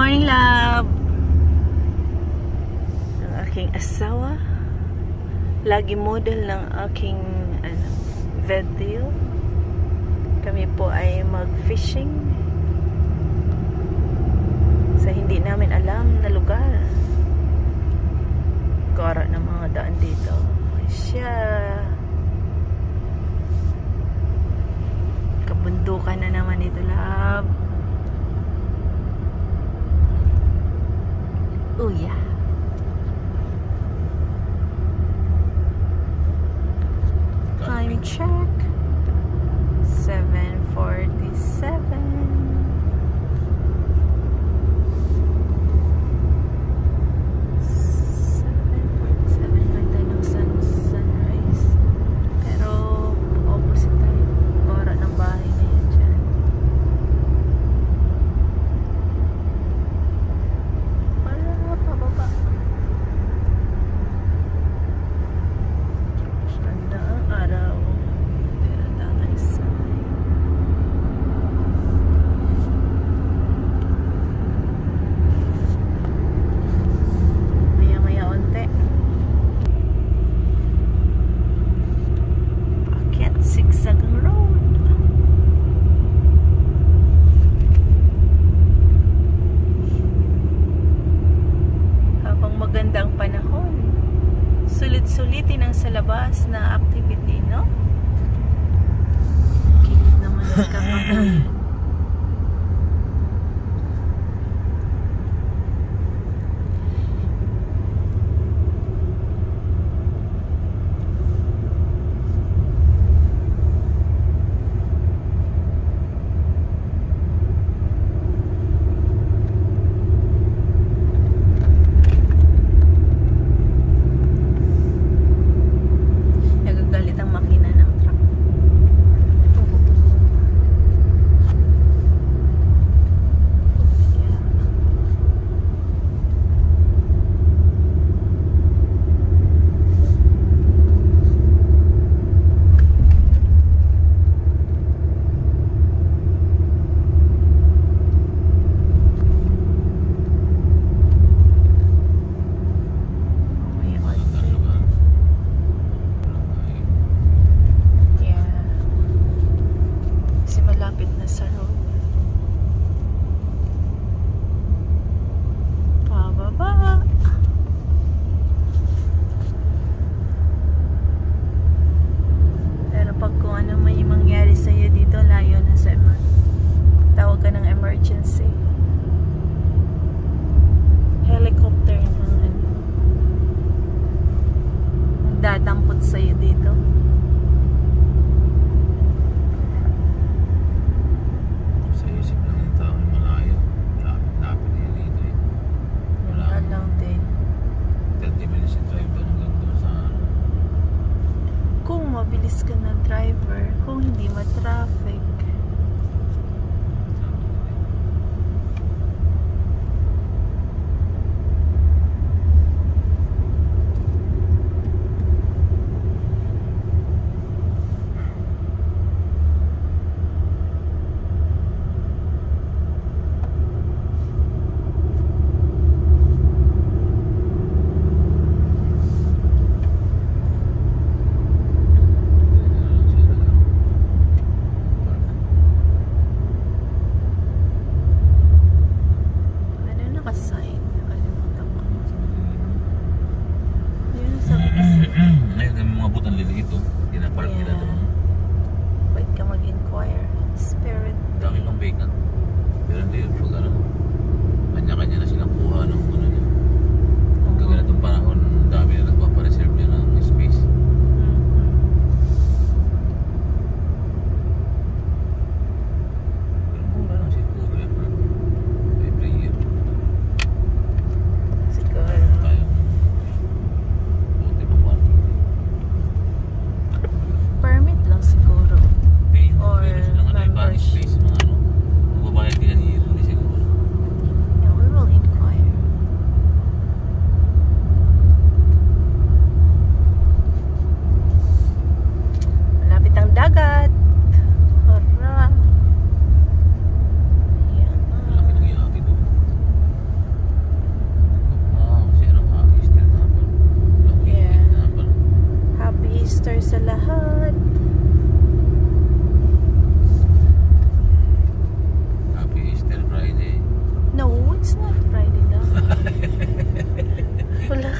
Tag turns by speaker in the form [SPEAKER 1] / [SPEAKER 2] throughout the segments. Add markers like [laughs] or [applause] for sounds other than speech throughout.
[SPEAKER 1] morning, love. Ang aking asawa. Lagi model ng aking ano, video. Kami po ay mag-fishing sa hindi namin alam na lugar. Gara ng mga daan dito. Siya. Kabundukan na naman ito, love. Oh yeah. Time check. 747.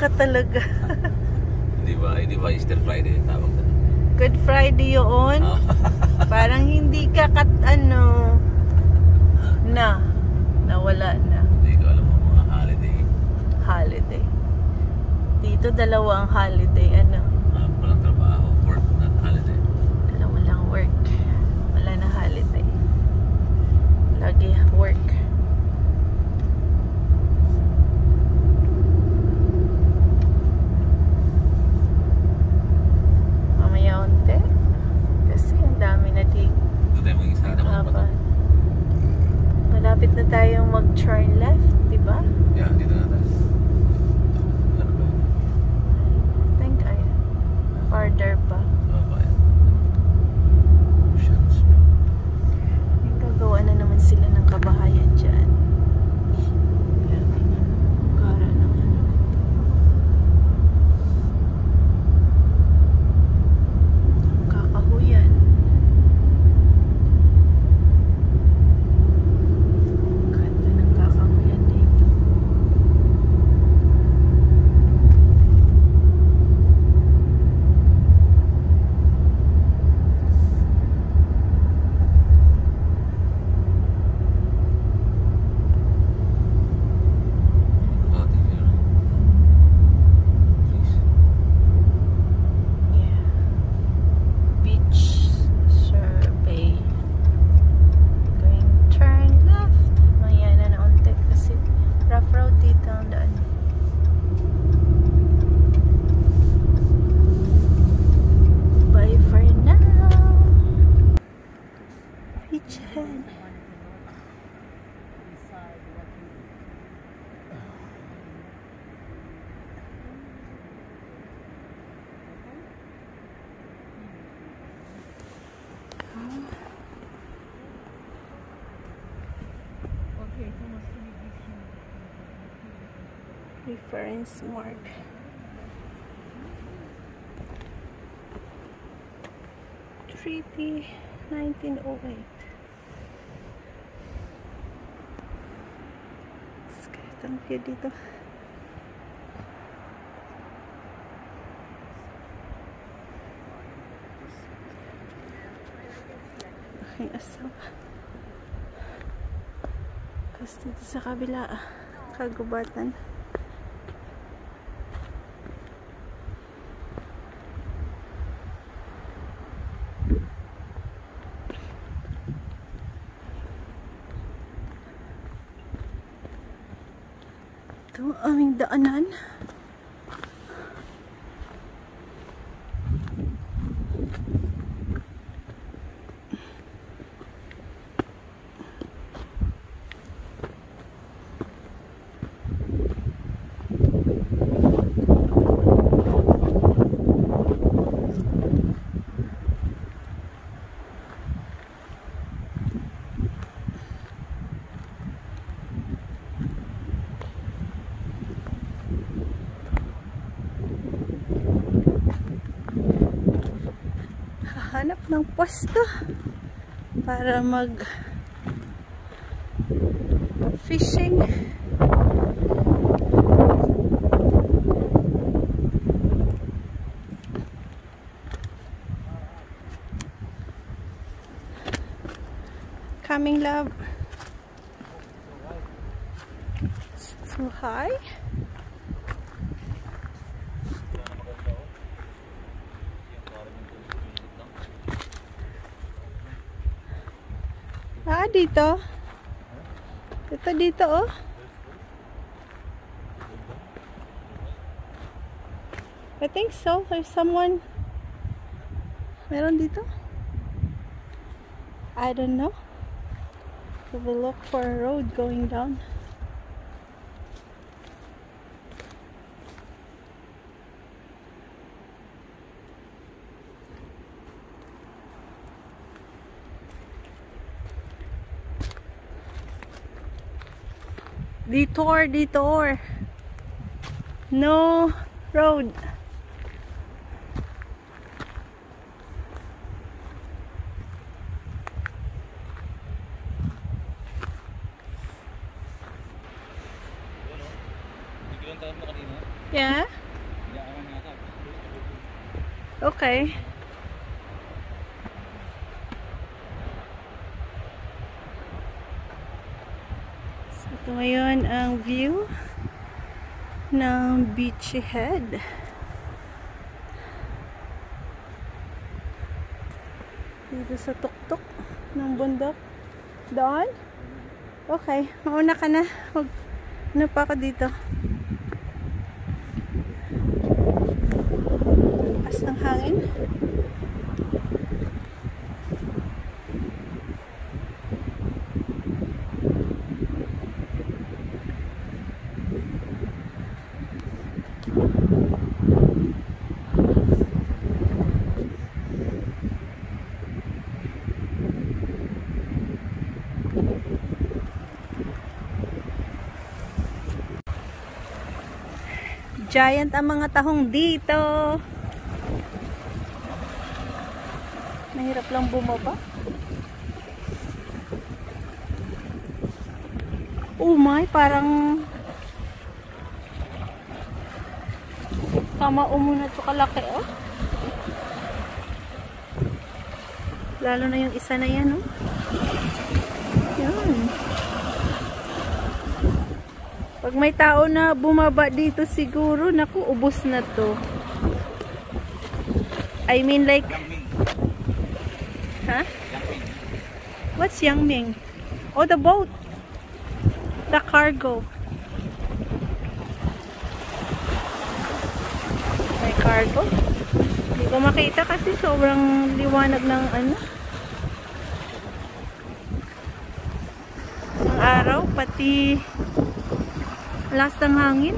[SPEAKER 1] ka talaga. di ba? Hindi ba Easter Friday tawag na? Good Friday
[SPEAKER 2] yun.
[SPEAKER 1] Oh. [laughs] Parang hindi ka kat ano na nawala na.
[SPEAKER 2] Hindi ko alam ang mga holiday.
[SPEAKER 1] Holiday. Dito dalawa ang holiday ano.
[SPEAKER 2] Uh, walang trabaho, work not holiday.
[SPEAKER 1] Alam, walang work. Wala na holiday. Lagi work. Reference mark. Treaty 1908. Skate ang view dito. Aking asawa. Tapos dito sa kabila, kagubatan. Aming daanan. Pwesto para mag fishing. Coming love. It's too high. Dito. Ito dito, oh. I think so. There's someone. Meron dito? I don't know. We look for a road going down. Detour, detour. No road. Yeah? Okay. Ito ngayon ang view ng beach head. Dito sa tuktok ng bundok. Doon? Okay, mauna ka na. Huwag ano pa ako dito. Lakas ng hangin. Giant ang mga tahong dito. Mahirap lang bumaba. Oh my, parang kamao muna ito kalaki oh. Lalo na yung isa na yan oh. Yan. Pag may tao na bumaba dito siguro, naku, ubos na to. I mean like, huh? What's Yangming? Oh, the boat. The cargo. May cargo. Hindi ko makita kasi sobrang liwanag ng ano. Ang araw, pati lakas ng hangin.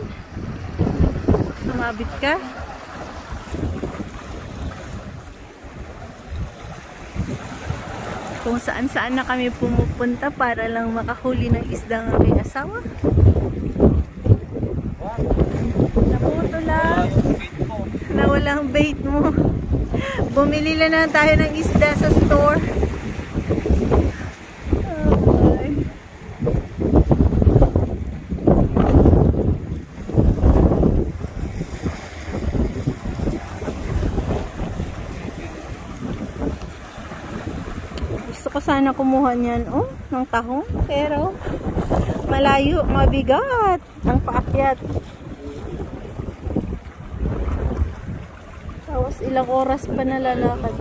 [SPEAKER 1] Sumabit ka. Kung saan saan na kami pumupunta para lang makahuli ng isda ng aking asawa. Naputo lang. Na walang bait mo. Bumili lang na tayo ng isda sa store. Sana kumuha niyan, oh, ng tahong. Pero, malayo, mabigat. Ang paakyat. Tapos, ilang oras pa nalalakad.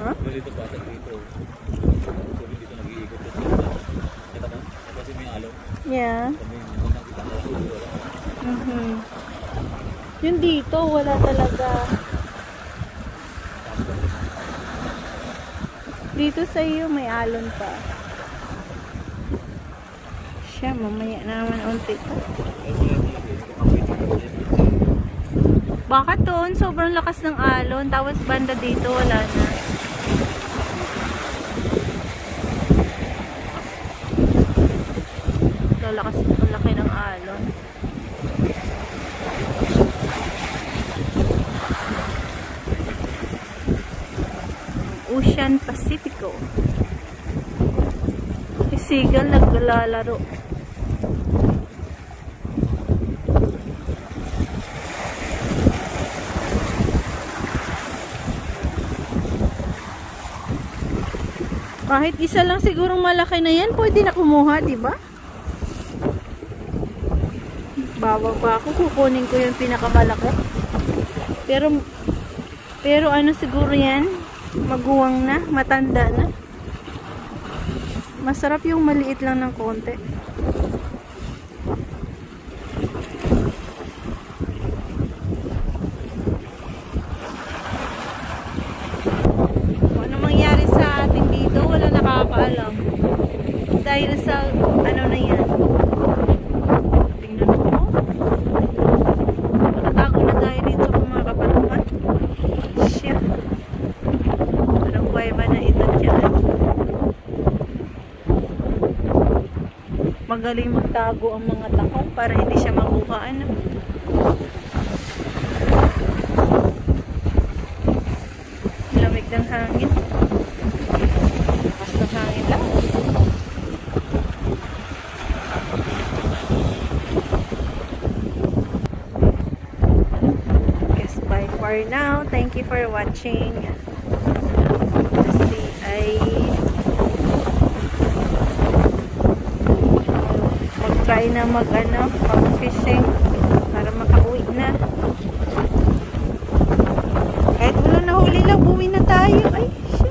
[SPEAKER 1] Ha?
[SPEAKER 2] Dito pa dito. Dito nag-iikot. Kita mo? Kasi may alo.
[SPEAKER 1] Yeah.
[SPEAKER 2] Ko.
[SPEAKER 1] Mhm. Yung dito, wala talaga. Dito sa iyo, may alon pa. Siya, mamaya na naman unti pa. Bakit doon? Sobrang lakas ng alon. Tapos banda dito, wala na. Lalakas, ang laki ng alon. Ocean Pacifico. May Sigal naglalaro. Kahit isa lang sigurong malaki na yan, pwede na kumuha, di ba? Bawag pa ako, kukunin ko yung pinakamalaki. Pero, pero ano siguro yan? Maguwang na, matanda na. Masarap yung maliit lang ng konti. Ano mangyari sa atin dito, wala nakakaalam. Dahil sa, ano na yan. Tingnan mo. Nakatago na tayo dito sa mga kapatukan. Siya. Anong kuweba na ito dyan? Magaling magtago ang mga takong para hindi siya makuha. Ano? Lamig ng hangin. Lakas ng hangin lang. Guess bye for now. Thank you for watching. Kasi ay mag try na mag ano, pag fishing para makauwi na. Kahit wala na huli lang, buwi na tayo. Ay, siya.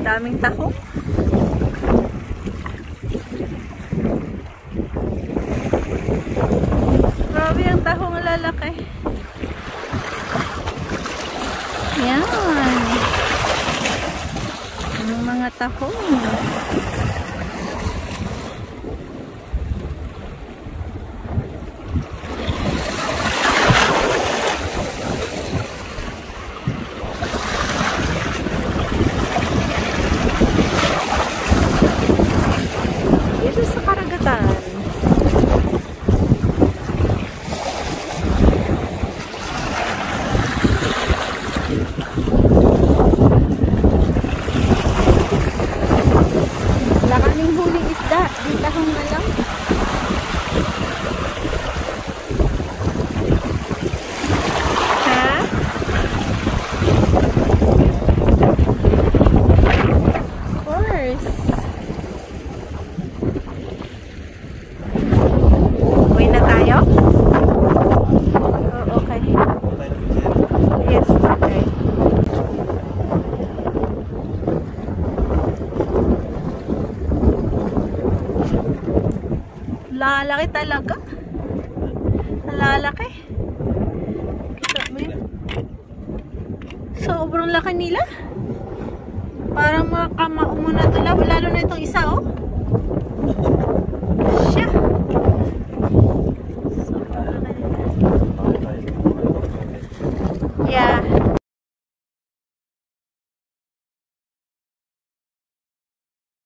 [SPEAKER 1] Daming taho. Grabe ang taho ng lalaki. Yan. Ang mga taho. Dito sa karagatan. Wala kaming huling isda. Di tahong na lang. Ha? Of course. Uwi na tayo? Oh, okay.
[SPEAKER 2] Tayo na picture.
[SPEAKER 1] Yes, okay. Lalaki talaga. Lalaki. Kita mo yun? Sobrang laki nila. Parang mga kamao mo na to. Lalo na itong isa, oh.